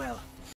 well.